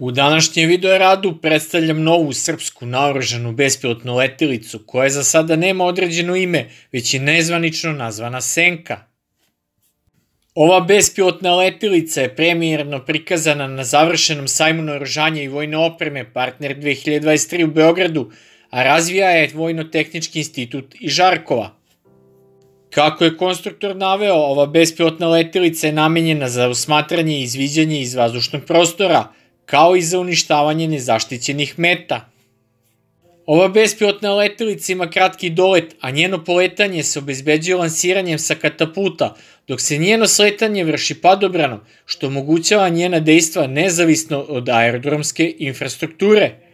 U današnjem video radu predstavljam novu srpsku naoružanu bespilotnu letilicu koja za sada nema određeno ime, već je nezvanično nazvana Senka. Ova bespilotna letilica je premijerno prikazana na završenom sajmu naoružanja i vojne opreme Partner 2023 u Beogradu, a razvija je Vojno-tehnički institut i Žarkova. Kako je konstruktor naveo, ova bespilotna letilica je namenjena za usmatranje i izviđanje iz vazdušnog prostora, kao i za uništavanje nezaštićenih meta. Ova bespilotna letilica ima kratki dolet, a njeno poletanje se obezbeđuje lansiranjem sa katapulta, dok se njeno sletanje vrši padobranom, što omogućava njena dejstva nezavisno od aerodromske infrastrukture –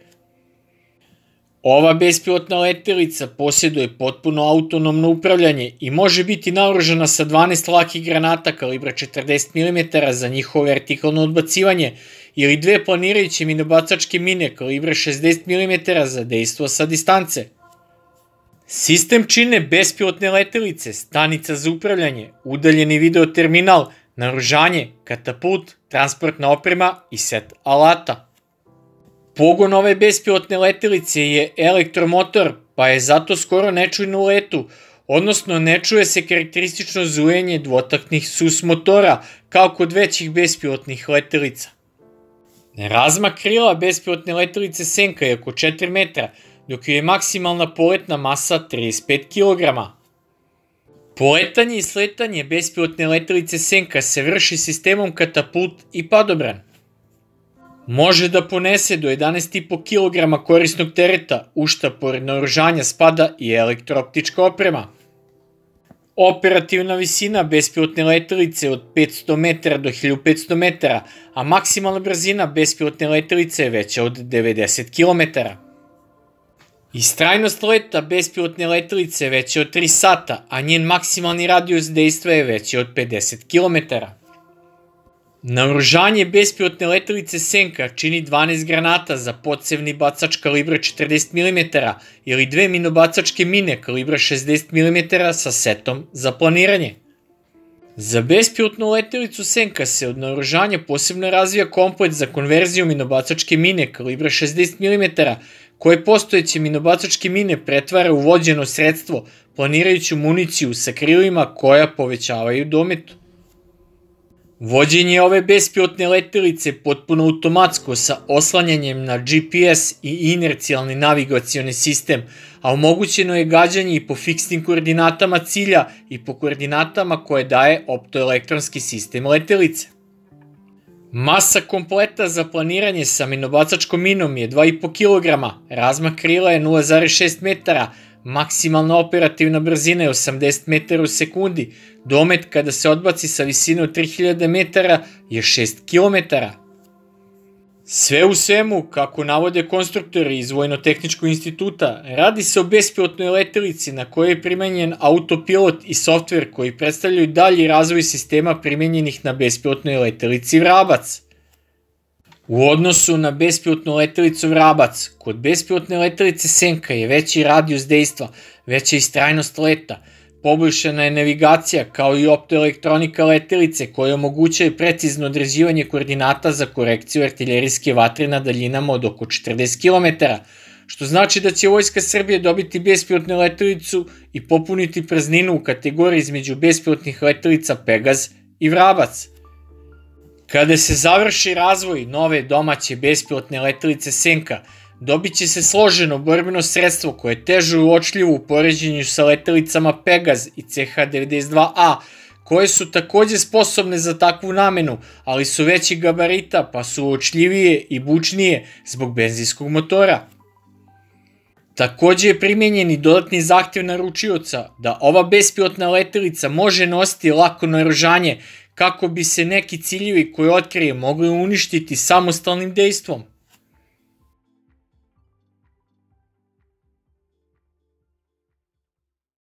Ova bespilotna letelica posjeduje potpuno autonomno upravljanje i može biti naoružana sa 12 lakih granata kalibra 40 mm za njihovo vertikalno odbacivanje ili dve planirajuće minobacačke mine kalibra 60 mm za dejstvo sa distance. Sistem čine bespilotne letelice, stanica za upravljanje, udaljeni videoterminal, naružanje, katapult, transportna oprema i set alata. Pogon ove bespilotne letelice je elektromotor, pa je zato skoro nečujno u letu, odnosno ne čuje se karakteristično zujenje dvotaknih sus motora, kao kod većih bespilotnih letelica. Razmak krila bespilotne letelice Senka je oko 4 metra, dok je maksimalna poletna masa 35 kg. Poletanje i sletanje bespilotne letelice Senka se vrši sistemom katapult i padobran – Može da ponese do 11,5 kg korisnog tereta, u šta pored naoružanja spada i elektrooptička oprema. Operativna visina bespilotne letelice od 500 metara do 1500 metara, a maksimalna brzina bespilotne letelice je veća od 90 km. Istrajnost leta bespilotne letelice je veća od 3 sata, a njen maksimalni radijus dejstva je veći od 50 km. Naoružanje bespilotne letelice Senka čini 12 granata za podsevni bacač kalibra 40 mm ili dve minobacačke mine kalibra 60 mm sa setom za planiranje. Za bespilotnu letelicu Senka se od naoružanja posebno razvija komplet za konverziju minobacačke mine kalibra 60 mm koje postojeće minobacačke mine pretvara u vođeno sredstvo planirajuću municiju sa krilima koja povećavaju dometu. Vođenje ove bespilotne letelice potpuno automatsko sa oslanjanjem na GPS i inercijalni navigacioni sistem, a omogućeno je gađanje i po fiksnim koordinatama cilja i po koordinatama koje daje optoelektronski sistem letelice. Masa kompleta za planiranje sa minobacačkom minom je 2,5 kg, razmah krila je 0,6 metara, Maksimalna operativna brzina je 80 metara u sekundi, domet kada se odbaci sa visine od 3000 metara je 6 km. Sve u svemu, kako navode konstruktori iz Vojno-tehničkog instituta, radi se o bespilotnoj letelici na kojoj je primenjen autopilot i softver koji predstavljaju dalji razvoj sistema primenjenih na bespilotnoj letelici Vrabac. U odnosu na bespilotnu letelicu Vrabac, kod bespilotne letelice Senka je veći radijus dejstva, veća istrajnost leta, poboljšana je navigacija kao i optoelektronika letelice koja omogućaju precizno određivanje koordinata za korekciju artiljerijske vatre na daljinama od oko 40 km, što znači da će Vojska Srbije dobiti bespilotnu letelicu i popuniti prazninu u kategoriji između bespilotnih letelica Pegaz i Vrabac – Kada se završi razvoj nove domaće bespilotne letelice Senka, dobit će se složeno borbeno sredstvo koje je teže uočljivo u poređenju sa letelicama Pegaz i CH-92A, koje su takođe sposobne za takvu namenu, ali su veći gabarita pa su uočljivije i bučnije zbog benzinskog motora. Takođe je primjenjen i dodatni zahtjev naručioca da ova bespilotna letelica može nositi lako naružanje kako bi se neki ciljevi koje otkrije mogli uništiti samostalnim dejstvom.